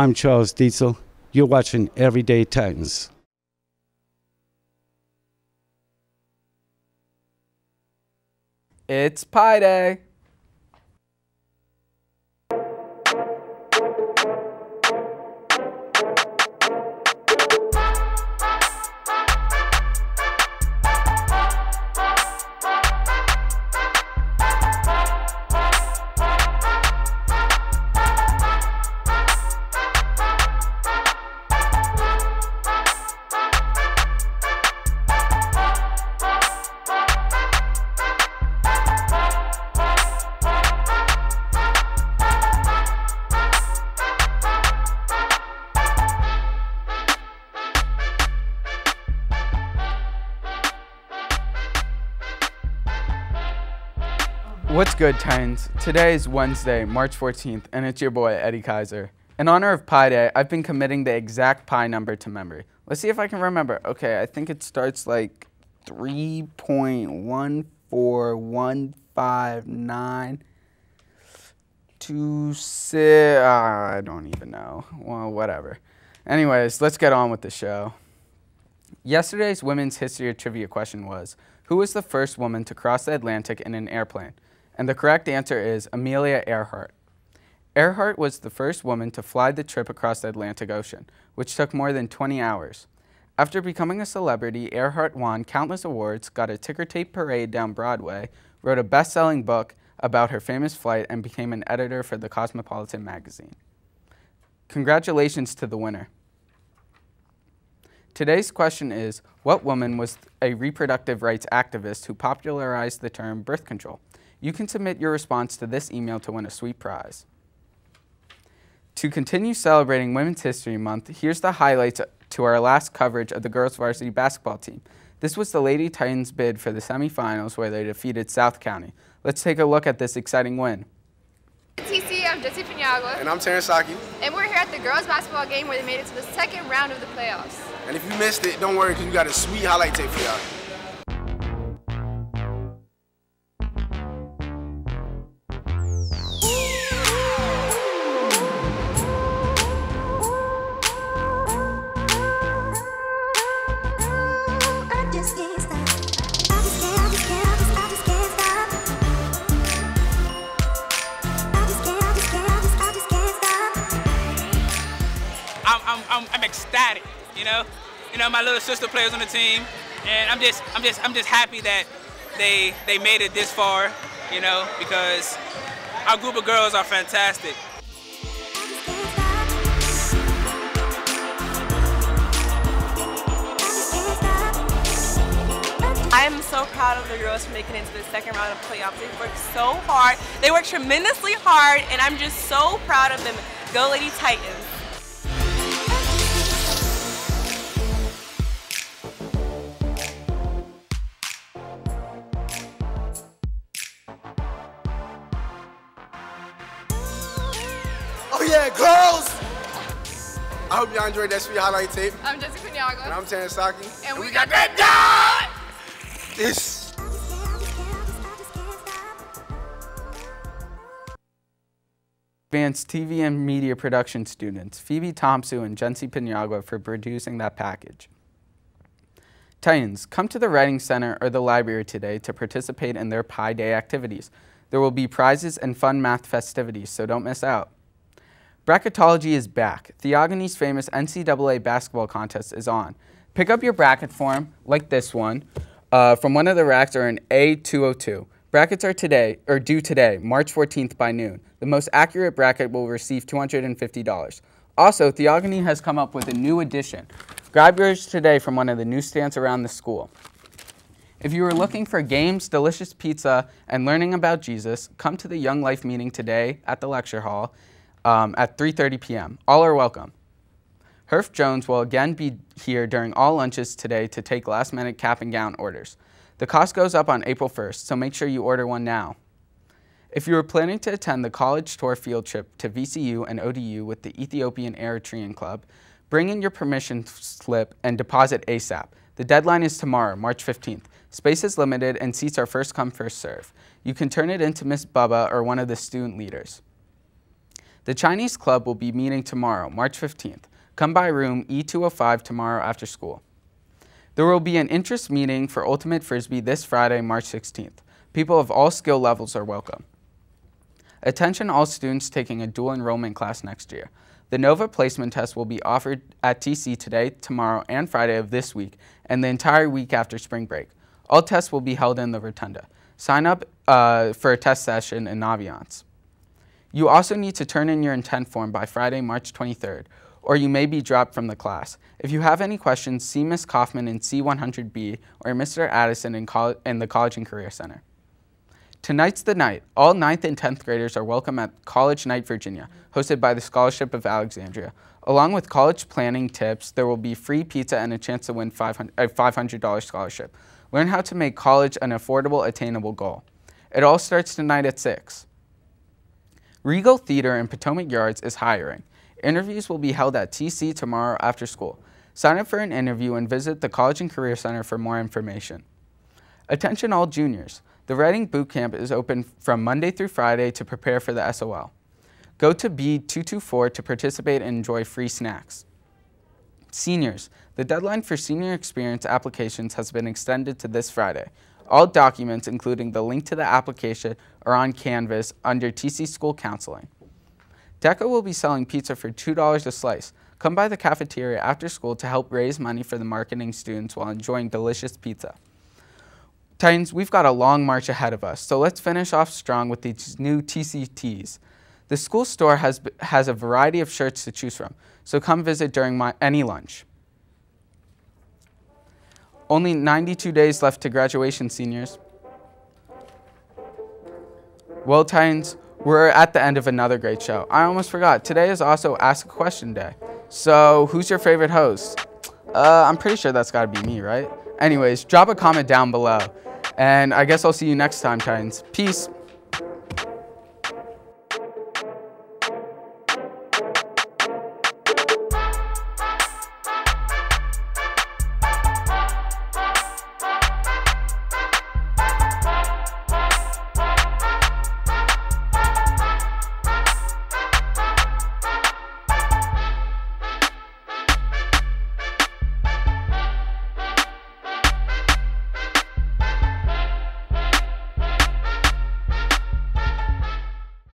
I'm Charles Diesel. You're watching Everyday Titans. It's Pi Day. What's good, Titans? Today is Wednesday, March 14th, and it's your boy, Eddie Kaiser. In honor of Pi Day, I've been committing the exact pi number to memory. Let's see if I can remember. Okay, I think it starts like 3.14159. Two six. Uh, I don't even know. Well, whatever. Anyways, let's get on with the show. Yesterday's women's history trivia question was Who was the first woman to cross the Atlantic in an airplane? And the correct answer is Amelia Earhart. Earhart was the first woman to fly the trip across the Atlantic Ocean, which took more than 20 hours. After becoming a celebrity, Earhart won countless awards, got a ticker tape parade down Broadway, wrote a best selling book about her famous flight, and became an editor for the Cosmopolitan magazine. Congratulations to the winner. Today's question is What woman was a reproductive rights activist who popularized the term birth control? You can submit your response to this email to win a sweet prize. To continue celebrating Women's History Month, here's the highlights to our last coverage of the girls varsity basketball team. This was the Lady Titans bid for the semifinals where they defeated South County. Let's take a look at this exciting win. TC, I'm Jesse Piniagua. And I'm Terrence Saki. And we're here at the girls basketball game where they made it to the second round of the playoffs. And if you missed it, don't worry because we got a sweet highlight tape for y'all. Know. You know, my little sister plays on the team, and I'm just, I'm just, I'm just happy that they they made it this far, you know, because our group of girls are fantastic. I am so proud of the girls for making it to the second round of playoffs. They worked so hard. They worked tremendously hard, and I'm just so proud of them. Go Lady Titans. Yeah, girls! I hope y'all enjoyed that sweet highlight tape. I'm Jesse Piniagua. And I'm Terrence Saki. And we got got that done! This. Advanced TV and media production students, Phoebe Thompson and Jency Piniagua for producing that package. Titans, come to the Writing Center or the library today to participate in their Pi Day activities. There will be prizes and fun math festivities, so don't miss out. Bracketology is back. Theogony's famous NCAA basketball contest is on. Pick up your bracket form, like this one, uh, from one of the racks or an A202. Brackets are today, or due today, March 14th by noon. The most accurate bracket will receive $250. Also, Theogony has come up with a new edition. Grab yours today from one of the newsstands around the school. If you are looking for games, delicious pizza, and learning about Jesus, come to the Young Life meeting today at the lecture hall um, at 3.30 p.m. All are welcome. Herff Jones will again be here during all lunches today to take last minute cap and gown orders. The cost goes up on April 1st, so make sure you order one now. If you are planning to attend the college tour field trip to VCU and ODU with the Ethiopian Eritrean Club, bring in your permission slip and deposit ASAP. The deadline is tomorrow, March 15th. Space is limited and seats are first come, first serve. You can turn it in to Miss Bubba or one of the student leaders. The Chinese Club will be meeting tomorrow, March 15th. Come by room E205 tomorrow after school. There will be an interest meeting for Ultimate Frisbee this Friday, March 16th. People of all skill levels are welcome. Attention all students taking a dual enrollment class next year. The NOVA placement test will be offered at TC today, tomorrow, and Friday of this week, and the entire week after spring break. All tests will be held in the Rotunda. Sign up uh, for a test session in Naviance. You also need to turn in your intent form by Friday, March 23rd, or you may be dropped from the class. If you have any questions, see Ms. Kaufman in C100B or Mr. Addison in, in the College and Career Center. Tonight's the night. All 9th and 10th graders are welcome at College Night Virginia, hosted by the Scholarship of Alexandria. Along with college planning tips, there will be free pizza and a chance to win a $500 scholarship. Learn how to make college an affordable, attainable goal. It all starts tonight at 6. Regal Theater in Potomac Yards is hiring. Interviews will be held at TC tomorrow after school. Sign up for an interview and visit the College and Career Center for more information. Attention all juniors. The Writing Boot Camp is open from Monday through Friday to prepare for the SOL. Go to B224 to participate and enjoy free snacks. Seniors, the deadline for senior experience applications has been extended to this Friday. All documents, including the link to the application, are on Canvas under TC School Counseling. DECA will be selling pizza for $2 a slice. Come by the cafeteria after school to help raise money for the marketing students while enjoying delicious pizza. Titans, we've got a long march ahead of us, so let's finish off strong with these new TCTs. The school store has, has a variety of shirts to choose from, so come visit during my, any lunch. Only 92 days left to graduation, seniors. Well, Titans, we're at the end of another great show. I almost forgot, today is also Ask a Question Day. So, who's your favorite host? Uh, I'm pretty sure that's gotta be me, right? Anyways, drop a comment down below. And I guess I'll see you next time, Titans. Peace.